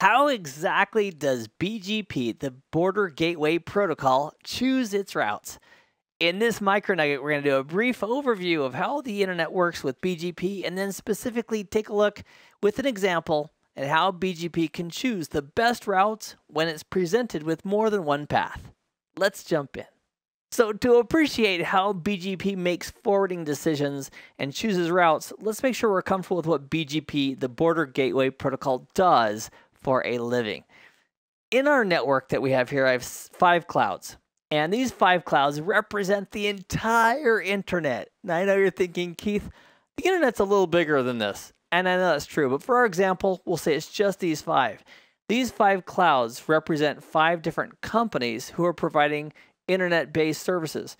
How exactly does BGP, the Border Gateway Protocol, choose its routes? In this micronugget, we're going to do a brief overview of how the internet works with BGP and then specifically take a look with an example at how BGP can choose the best routes when it's presented with more than one path. Let's jump in. So to appreciate how BGP makes forwarding decisions and chooses routes, let's make sure we're comfortable with what BGP, the Border Gateway Protocol, does for a living. In our network that we have here, I have five clouds. And these five clouds represent the entire internet. Now, I know you're thinking, Keith, the internet's a little bigger than this. And I know that's true, but for our example, we'll say it's just these five. These five clouds represent five different companies who are providing internet based services.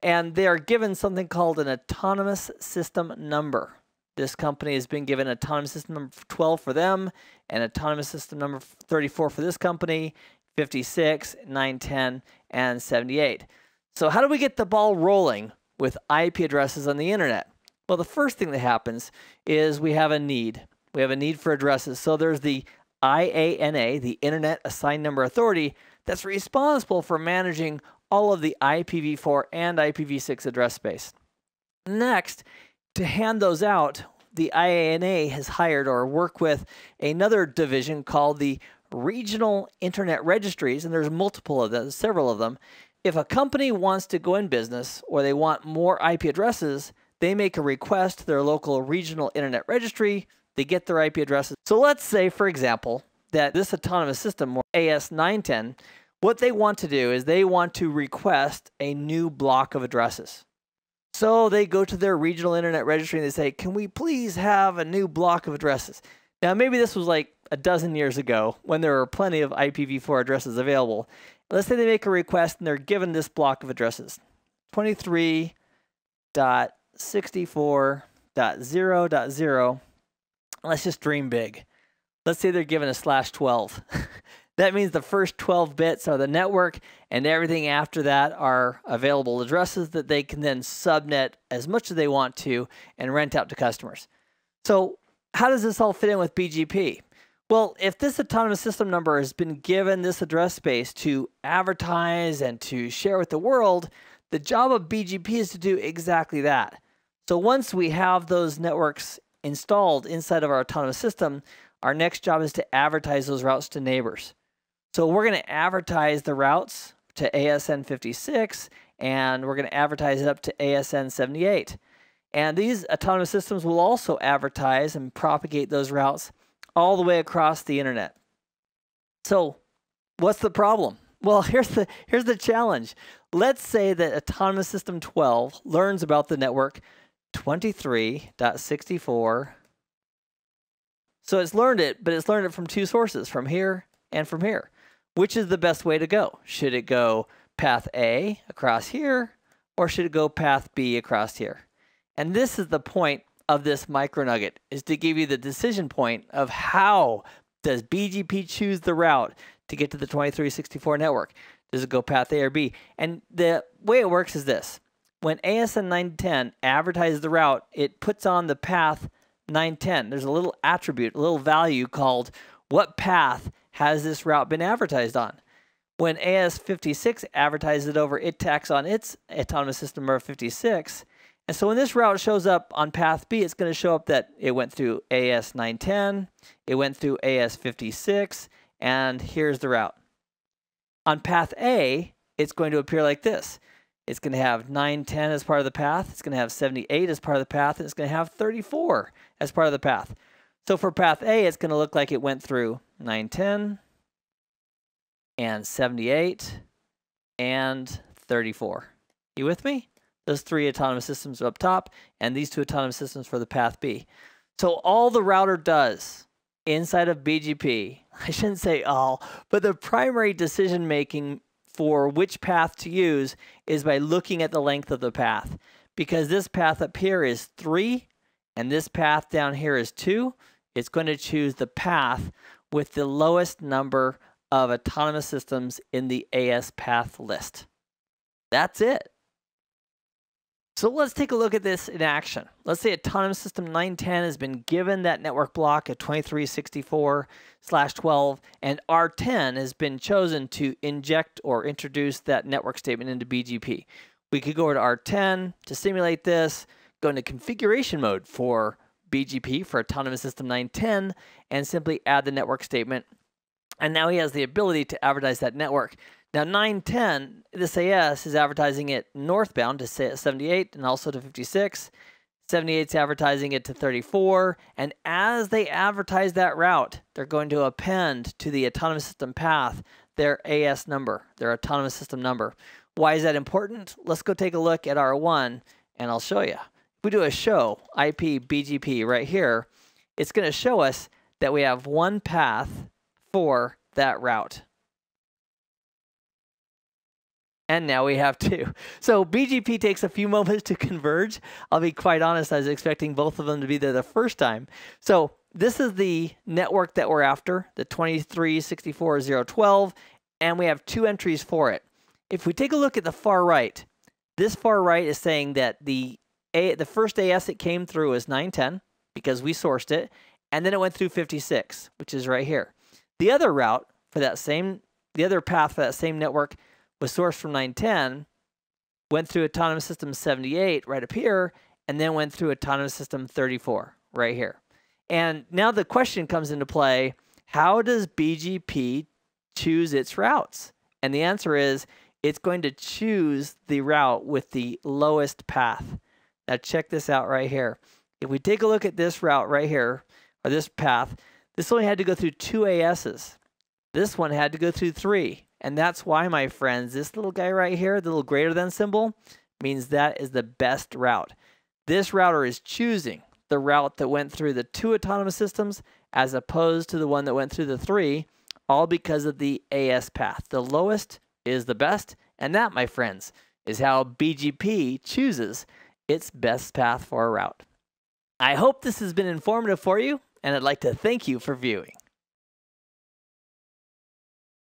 And they are given something called an autonomous system number. This company has been given autonomous system number 12 for them, and autonomous system number 34 for this company, 56, 910, and 78. So, how do we get the ball rolling with IP addresses on the internet? Well, the first thing that happens is we have a need. We have a need for addresses. So, there's the IANA, the Internet Assigned Number Authority, that's responsible for managing all of the IPv4 and IPv6 address space. Next, to hand those out, the IANA has hired or worked with another division called the Regional Internet Registries, and there's multiple of them, several of them. If a company wants to go in business or they want more IP addresses, they make a request to their local regional internet registry, they get their IP addresses. So let's say, for example, that this autonomous system, or AS910, what they want to do is they want to request a new block of addresses. So they go to their regional internet registry and they say, Can we please have a new block of addresses? Now, maybe this was like a dozen years ago when there were plenty of IPv4 addresses available. Let's say they make a request and they're given this block of addresses 23.64.0.0. Let's just dream big. Let's say they're given a slash 12. That means the first 12 bits are the network, and everything after that are available addresses that they can then subnet as much as they want to and rent out to customers. So, how does this all fit in with BGP? Well, if this autonomous system number has been given this address space to advertise and to share with the world, the job of BGP is to do exactly that. So once we have those networks installed inside of our autonomous system, our next job is to advertise those routes to neighbors. So we're going to advertise the routes to ASN 56 and we're going to advertise it up to ASN 78. And these autonomous systems will also advertise and propagate those routes all the way across the internet. So, what's the problem? Well, here's the here's the challenge. Let's say that autonomous system 12 learns about the network 23.64. So it's learned it, but it's learned it from two sources, from here and from here. Which is the best way to go? Should it go path A across here, or should it go path B across here? And this is the point of this micro nugget, is to give you the decision point of how does BGP choose the route to get to the 2364 network? Does it go path A or B? And the way it works is this. When ASN 910 advertises the route, it puts on the path 910. There's a little attribute, a little value called what path has this route been advertised on? When AS56 advertises it over, it tacks on its autonomous system number 56. And so when this route shows up on path B, it's going to show up that it went through AS910, it went through AS56, and here's the route. On path A, it's going to appear like this. It's going to have 910 as part of the path, it's going to have 78 as part of the path, and it's going to have 34 as part of the path. So for path A, it's going to look like it went through 910 and 78 and 34. You with me? Those three autonomous systems up top, and these two autonomous systems for the path B. So all the router does inside of BGP, I shouldn't say all, but the primary decision making for which path to use is by looking at the length of the path. Because this path up here is 3, and this path down here is 2, it's going to choose the path with the lowest number of autonomous systems in the AS path list. That's it. So let's take a look at this in action. Let's say Autonomous System 910 has been given that network block at 2364 slash 12, and R10 has been chosen to inject or introduce that network statement into BGP. We could go over to R10 to simulate this, go into configuration mode for BGP for Autonomous System 910, and simply add the network statement. And now he has the ability to advertise that network. Now 910, this AS is advertising it northbound to 78 and also to 56. 78 is advertising it to 34. And as they advertise that route, they're going to append to the autonomous system path their AS number, their autonomous system number. Why is that important? Let's go take a look at R1 and I'll show you. We do a show IP BGP right here, it's going to show us that we have one path for that route. and now we have two. So BGP takes a few moments to converge. I'll be quite honest, I was expecting both of them to be there the first time. So this is the network that we're after, the 2364012, and we have two entries for it. If we take a look at the far right, this far right is saying that the a, the first AS it came through is 910 because we sourced it, and then it went through 56, which is right here. The other route for that same, the other path for that same network was sourced from 910, went through Autonomous System 78 right up here, and then went through Autonomous System 34 right here. And now the question comes into play how does BGP choose its routes? And the answer is it's going to choose the route with the lowest path. Now, check this out right here. If we take a look at this route right here, or this path, this only had to go through two ASs. This one had to go through three. And that's why, my friends, this little guy right here, the little greater than symbol, means that is the best route. This router is choosing the route that went through the two autonomous systems as opposed to the one that went through the three, all because of the AS path. The lowest is the best, and that, my friends, is how BGP chooses its best path for a route. I hope this has been informative for you, and I'd like to thank you for viewing.